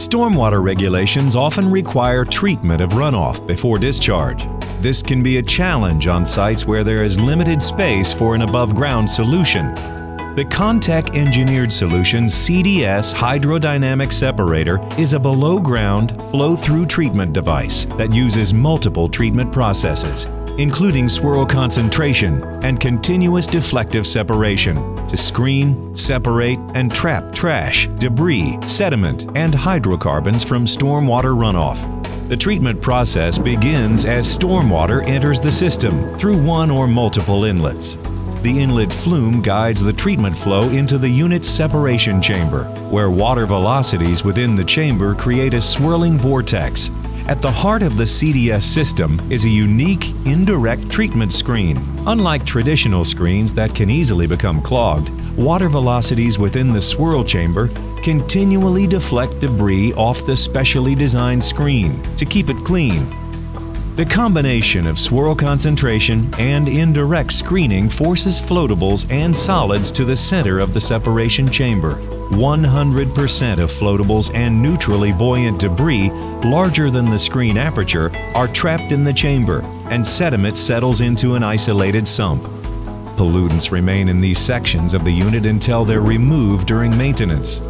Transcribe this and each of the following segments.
Stormwater regulations often require treatment of runoff before discharge. This can be a challenge on sites where there is limited space for an above-ground solution. The Contech engineered solution CDS hydrodynamic separator is a below-ground flow-through treatment device that uses multiple treatment processes, including swirl concentration and continuous deflective separation to screen, separate, and trap trash, debris, sediment, and hydrocarbons from stormwater runoff. The treatment process begins as stormwater enters the system through one or multiple inlets. The inlet flume guides the treatment flow into the unit's separation chamber, where water velocities within the chamber create a swirling vortex. At the heart of the CDS system is a unique indirect treatment screen. Unlike traditional screens that can easily become clogged, water velocities within the swirl chamber continually deflect debris off the specially designed screen to keep it clean the combination of swirl concentration and indirect screening forces floatables and solids to the center of the separation chamber. 100% of floatables and neutrally buoyant debris larger than the screen aperture are trapped in the chamber and sediment settles into an isolated sump. Pollutants remain in these sections of the unit until they're removed during maintenance.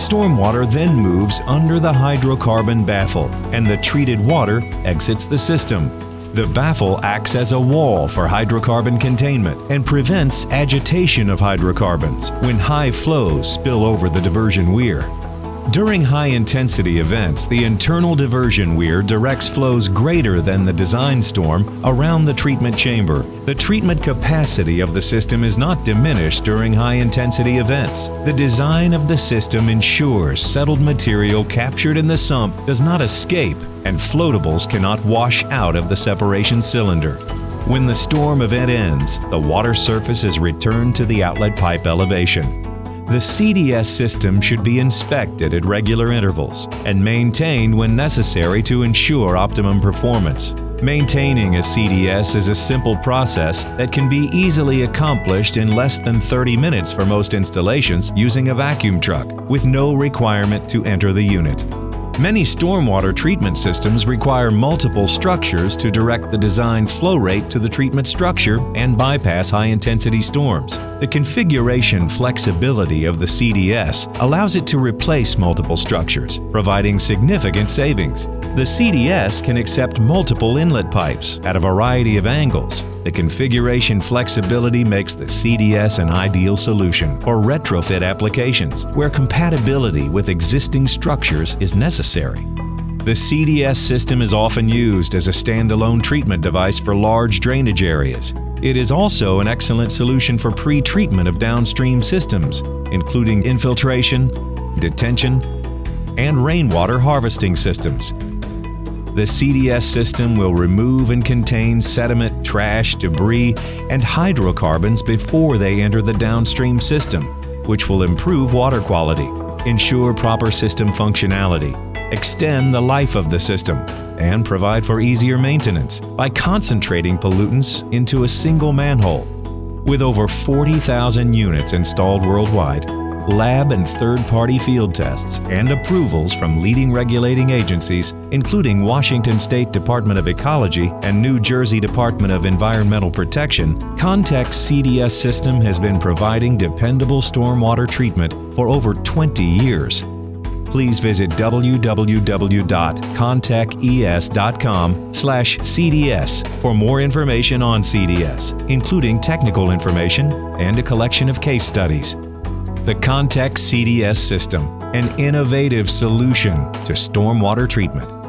Stormwater then moves under the hydrocarbon baffle and the treated water exits the system. The baffle acts as a wall for hydrocarbon containment and prevents agitation of hydrocarbons when high flows spill over the diversion weir. During high-intensity events, the internal diversion weir directs flows greater than the design storm around the treatment chamber. The treatment capacity of the system is not diminished during high-intensity events. The design of the system ensures settled material captured in the sump does not escape and floatables cannot wash out of the separation cylinder. When the storm event ends, the water surface is returned to the outlet pipe elevation. The CDS system should be inspected at regular intervals and maintained when necessary to ensure optimum performance. Maintaining a CDS is a simple process that can be easily accomplished in less than 30 minutes for most installations using a vacuum truck, with no requirement to enter the unit. Many stormwater treatment systems require multiple structures to direct the design flow rate to the treatment structure and bypass high-intensity storms. The configuration flexibility of the CDS allows it to replace multiple structures, providing significant savings. The CDS can accept multiple inlet pipes at a variety of angles. The configuration flexibility makes the CDS an ideal solution for retrofit applications where compatibility with existing structures is necessary. The CDS system is often used as a standalone treatment device for large drainage areas. It is also an excellent solution for pre-treatment of downstream systems, including infiltration, detention, and rainwater harvesting systems. The CDS system will remove and contain sediment, trash, debris, and hydrocarbons before they enter the downstream system, which will improve water quality, ensure proper system functionality, extend the life of the system, and provide for easier maintenance by concentrating pollutants into a single manhole. With over 40,000 units installed worldwide, lab and third-party field tests, and approvals from leading regulating agencies, including Washington State Department of Ecology and New Jersey Department of Environmental Protection, Contech's CDS system has been providing dependable stormwater treatment for over 20 years please visit www.conteches.com slash CDS for more information on CDS, including technical information and a collection of case studies. The Contech CDS system, an innovative solution to stormwater treatment.